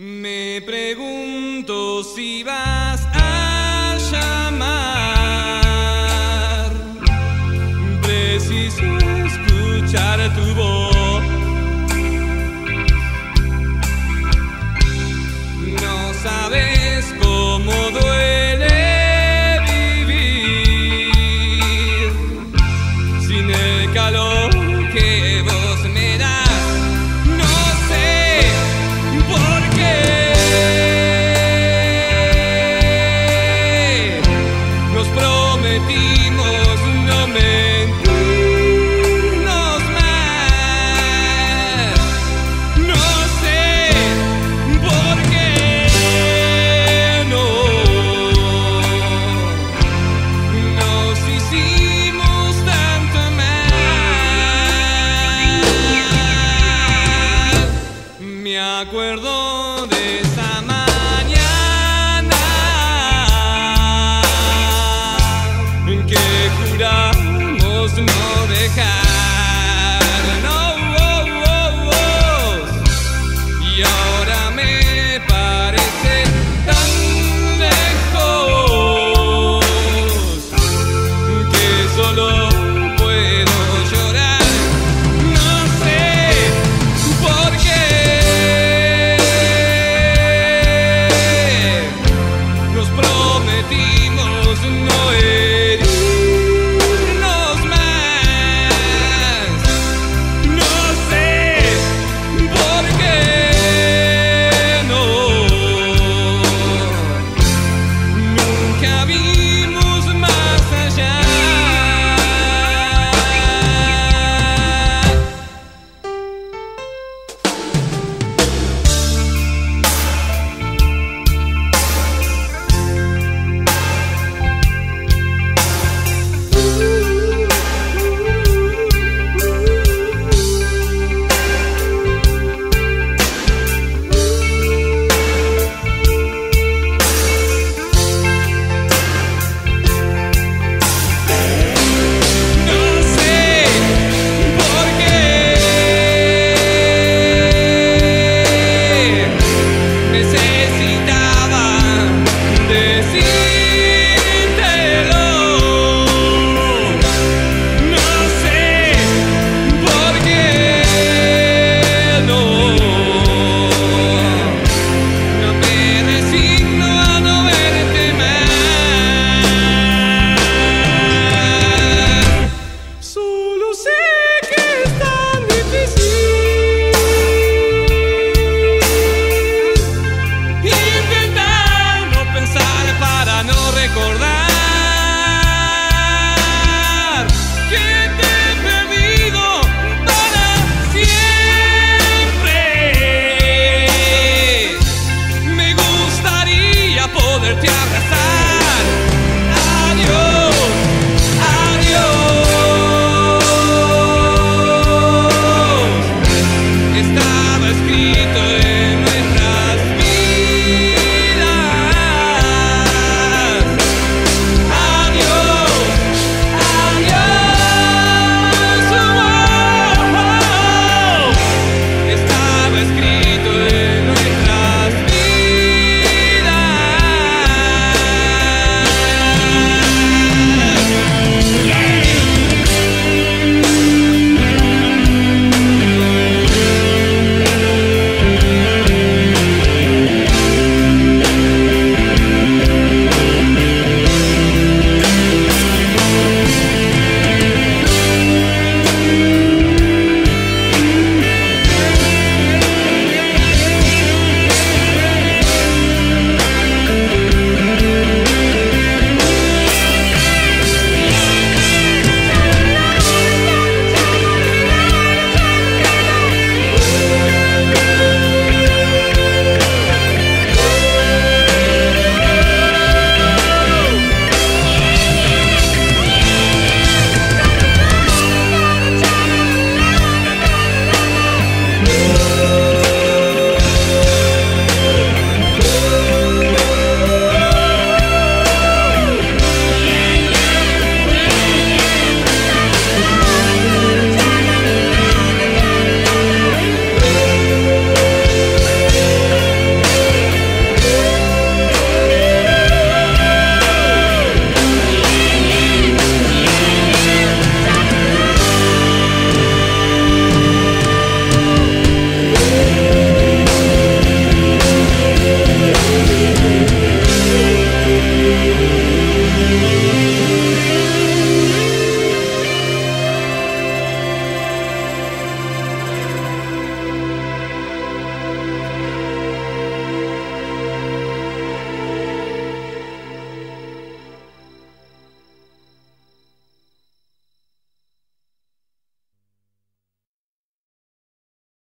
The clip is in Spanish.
Me pregunto si vas a llamar. Preciso escuchar tu voz. acuerdo doesn't.